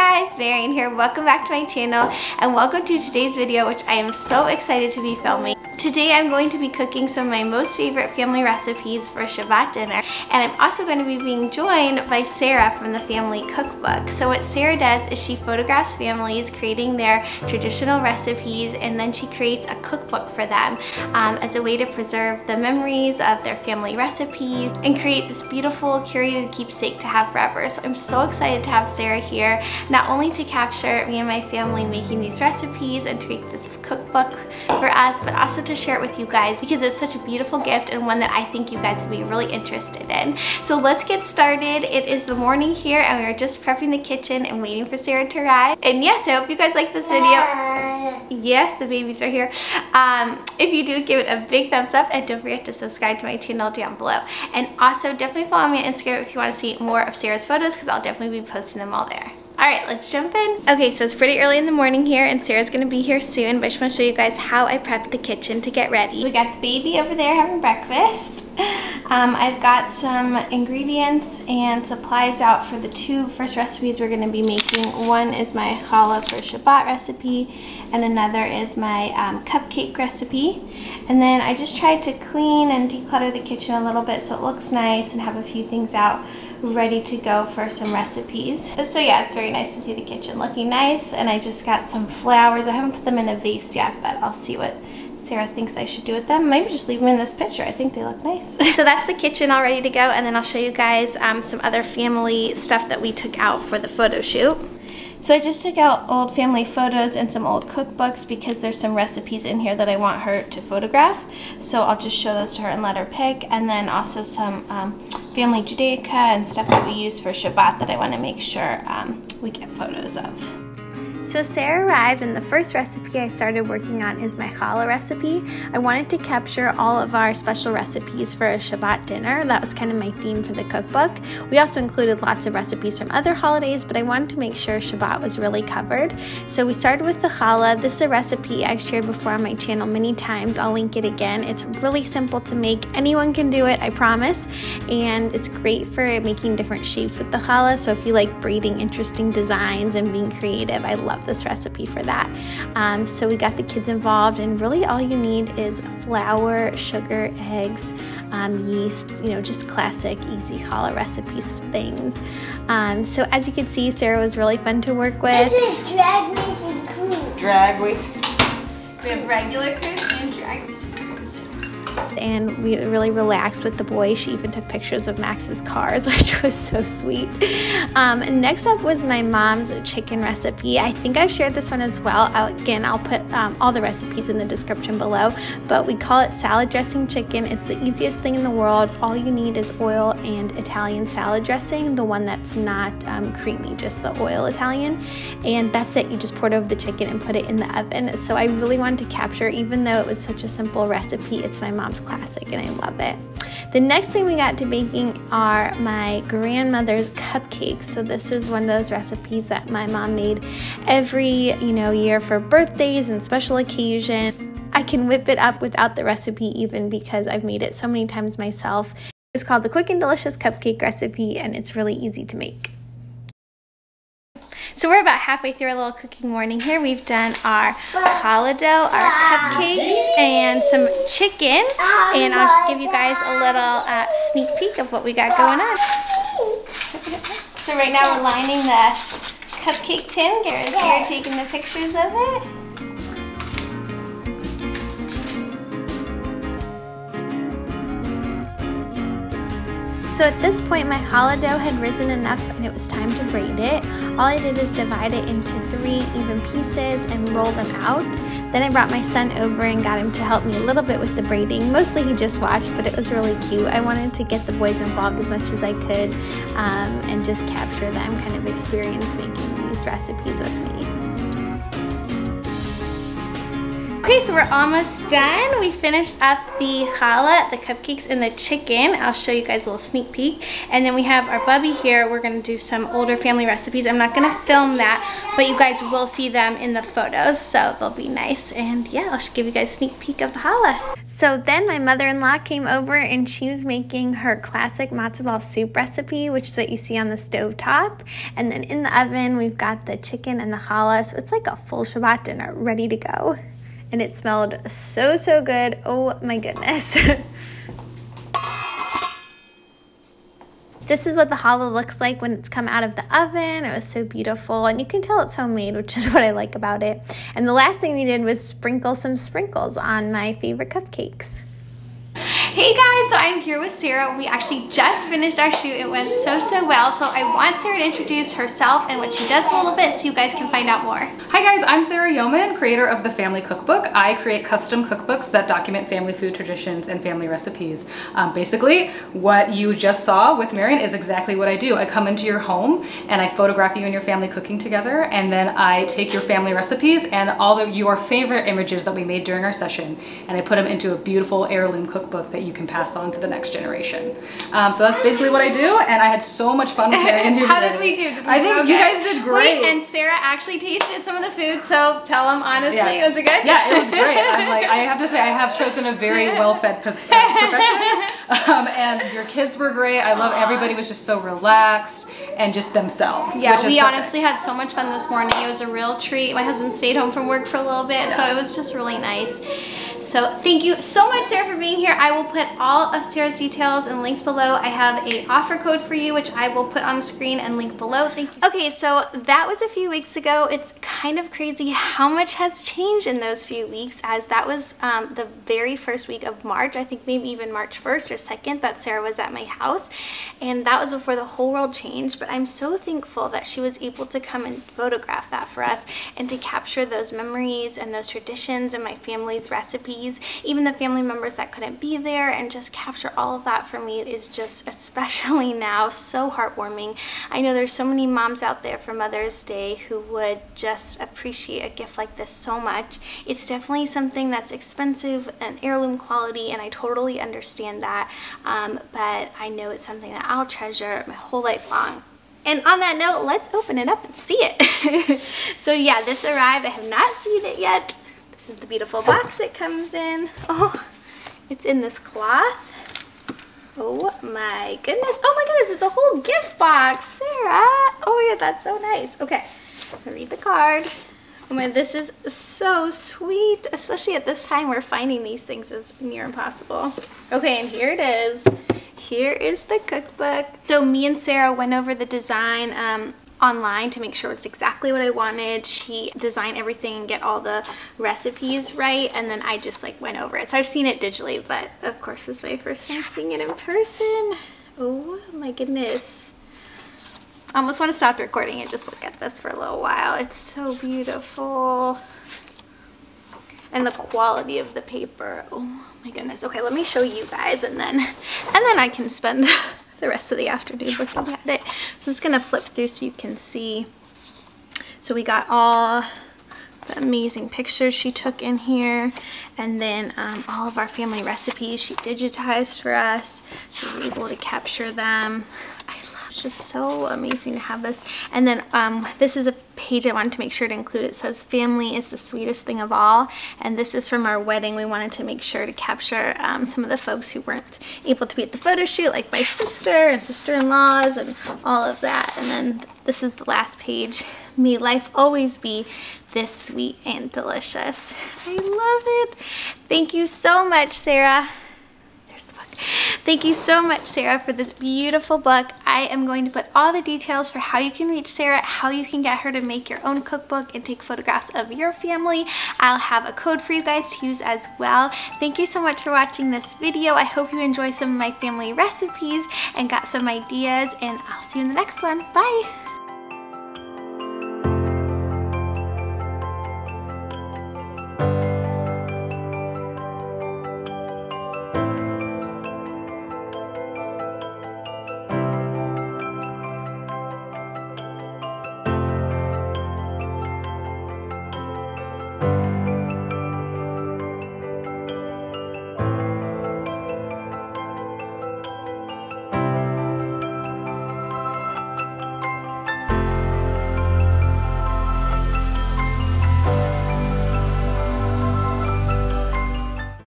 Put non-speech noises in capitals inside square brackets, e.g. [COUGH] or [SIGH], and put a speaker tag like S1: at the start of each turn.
S1: guys, Marian here. Welcome back to my channel and welcome to today's video which I am so excited to be filming. Today I'm going to be cooking some of my most favorite family recipes for Shabbat dinner and I'm also going to be being joined by Sarah from the family cookbook. So what Sarah does is she photographs families creating their traditional recipes and then she creates a cookbook for them um, as a way to preserve the memories of their family recipes and create this beautiful curated keepsake to have forever. So I'm so excited to have Sarah here not only to capture me and my family making these recipes and to make this cookbook for us but also to share it with you guys because it's such a beautiful gift and one that I think you guys would be really interested in. So let's get started. It is the morning here and we're just prepping the kitchen and waiting for Sarah to arrive. And yes, I hope you guys like this video. Yes, the babies are here. Um, if you do, give it a big thumbs up and don't forget to subscribe to my channel down below. And also definitely follow me on Instagram if you want to see more of Sarah's photos because I'll definitely be posting them all there. All right, let's jump in. Okay, so it's pretty early in the morning here and Sarah's gonna be here soon, but I just wanna show you guys how I prepped the kitchen to get ready. We got the baby over there having breakfast. Um, I've got some ingredients and supplies out for the two first recipes we're to be making. One is my challah for Shabbat recipe and another is my um, cupcake recipe. And then I just tried to clean and declutter the kitchen a little bit so it looks nice and have a few things out ready to go for some recipes. So yeah, it's very nice to see the kitchen looking nice and I just got some flowers. I haven't put them in a vase yet, but I'll see what Sarah thinks I should do with them. Maybe just leave them in this picture. I think they look nice. [LAUGHS] so that's the kitchen all ready to go and then I'll show you guys um, some other family stuff that we took out for the photo shoot. So I just took out old family photos and some old cookbooks because there's some recipes in here that I want her to photograph. So I'll just show those to her and let her pick. And then also some um, family Judaica and stuff that we use for Shabbat that I want to make sure um, we get photos of. So Sarah arrived and the first recipe I started working on is my challah recipe. I wanted to capture all of our special recipes for a Shabbat dinner. That was kind of my theme for the cookbook. We also included lots of recipes from other holidays, but I wanted to make sure Shabbat was really covered. So we started with the challah. This is a recipe I've shared before on my channel many times. I'll link it again. It's really simple to make. Anyone can do it, I promise. And it's great for making different shapes with the challah. So if you like braiding interesting designs and being creative, I love love this recipe for that. Um, so we got the kids involved and really all you need is flour, sugar, eggs, um, yeast, you know, just classic easy challah recipes things. Um, so as you can see, Sarah was really fun to work with.
S2: This is drag race and Cruz.
S3: Drag race.
S1: We have regular Cruz and drag race and we really relaxed with the boys. She even took pictures of Max's cars, [LAUGHS] which was so sweet. Um, next up was my mom's chicken recipe. I think I've shared this one as well. I'll, again, I'll put um, all the recipes in the description below, but we call it salad dressing chicken. It's the easiest thing in the world. All you need is oil and Italian salad dressing, the one that's not um, creamy, just the oil Italian. And that's it. You just pour it over the chicken and put it in the oven. So I really wanted to capture, even though it was such a simple recipe, it's my mom's classic and I love it. The next thing we got to baking are my grandmother's cupcakes. So this is one of those recipes that my mom made every, you know, year for birthdays and special occasions. I can whip it up without the recipe even because I've made it so many times myself. It's called the Quick and Delicious Cupcake Recipe and it's really easy to make. So we're about halfway through our little cooking morning here. We've done our challah dough, our cupcakes, and some chicken. And I'll just give you guys a little uh, sneak peek of what we got going on. [LAUGHS] So right now we're lining the cupcake tin. Garrett's here taking the pictures of it. So at this point my challah dough had risen enough and it was time to braid it. All I did is divide it into three even pieces and roll them out. Then I brought my son over and got him to help me a little bit with the braiding. Mostly he just watched, but it was really cute. I wanted to get the boys involved as much as I could um, and just capture them, kind of experience making these recipes with me. Okay, so we're almost done. We finished up the challah, the cupcakes, and the chicken. I'll show you guys a little sneak peek. And then we have our bubby here. We're gonna do some older family recipes. I'm not gonna film that, but you guys will see them in the photos, so they'll be nice. And yeah, I'll give you guys a sneak peek of the challah. So then my mother-in-law came over and she was making her classic matzo ball soup recipe, which is what you see on the stove top. And then in the oven, we've got the chicken and the challah. So it's like a full Shabbat dinner ready to go and it smelled so, so good. Oh my goodness. [LAUGHS] This is what the challah looks like when it's come out of the oven. It was so beautiful and you can tell it's homemade, which is [LAUGHS] what I like about it. And the last thing we did was sprinkle some sprinkles on my favorite cupcakes. So I'm here with Sarah. We actually just finished our shoot. It went so, so well. So I want Sarah to introduce herself and what she does a little bit so you guys can find out more.
S3: Hi guys, I'm Sarah Yeoman, creator of The Family Cookbook. I create custom cookbooks that document family food traditions and family recipes. Um, basically, what you just saw with Marion is exactly what I do. I come into your home and I photograph you and your family cooking together and then I take your family recipes and all of your favorite images that we made during our session and I put them into a beautiful heirloom cookbook that you can pass on to the next generation. Um, so that's basically what I do, and I had so much fun with Marion here [LAUGHS]
S1: How
S3: today.
S1: did we do? Did we
S3: I think
S1: okay?
S3: you guys did great.
S1: Wait, and Sarah actually tasted some of the food, so tell them honestly,
S3: yes.
S1: was it good?
S3: Yeah, it was great. I'm [LAUGHS] like, I have to say, I have chosen a very [LAUGHS] well-fed uh, profession, um, and your kids were great. I love everybody was just so relaxed and just themselves.
S1: Yeah, we honestly had so much fun this morning. It was a real treat. My husband stayed home from work for a little bit, yeah. so it was just really nice. So thank you so much, Sarah, for being here. I will put all of Sarah's details and links below. I have a offer code for you, which I will put on the screen and link below. Thank you. Okay, so that was a few weeks ago. It's kind of crazy how much has changed in those few weeks as that was um, the very first week of March. I think maybe even March 1st or 2nd that Sarah was at my house. And that was before the whole world changed. But I'm so thankful that she was able to come and photograph that for us and to capture those memories and those traditions and my family's recipes even the family members that couldn't be there and just capture all of that for me is just [LAUGHS] especially now so heartwarming. I know there's so many moms out there for Mother's Day who would just appreciate a gift like this so much. It's definitely something that's expensive and heirloom quality and I totally understand that, um, but I know it's something that I'll treasure my whole life long. And on that note, let's open it up and see it. [LAUGHS] so yeah, this arrived. I have not seen it yet. This is the beautiful box it comes in. Oh, it's in this cloth. Oh my goodness. Oh my goodness, it's a whole gift box. Sarah. Oh yeah, that's so nice. Okay, read the card. Oh my, this is so sweet, especially at this time where finding these things is near impossible. Okay, and here it is. Here is the cookbook. So me and Sarah went over the design um, online to make sure it's exactly what I wanted. She designed everything and get all the recipes right and then I just like went over it. So I've seen it digitally but of course this is my first time seeing it in person. Oh my goodness. I almost want to stop recording and just look at this for a little while. It's so beautiful. And the quality of the paper. Oh my goodness. Okay, let me show you guys and then and then I can spend [LAUGHS] the rest of the afternoon looking at it. So I'm just going to flip through so you can see. So we got all the amazing pictures she took in here and then um, all of our family recipes she digitized for us so we are able to capture them it's just so amazing to have this. And then um, this is a page I wanted to make sure to include. It says family is the sweetest thing of all. And this is from our wedding. We wanted to make sure to capture um, some of the folks who weren't able to be at the photo shoot, like my sister and sister-in-laws and all of that. And then this is the last page. May life always be this sweet and delicious. I love it. Thank you so much, Sarah. Thank you so much, Sarah, for this beautiful book. I am going to put all the details for how you can reach Sarah, how you can get her to make your own cookbook and take photographs of your family. I'll have a code for you guys to use as well. Thank you so much for watching this video. I hope you enjoy some of my family recipes and got some ideas, and I'll see you in the next one. Bye!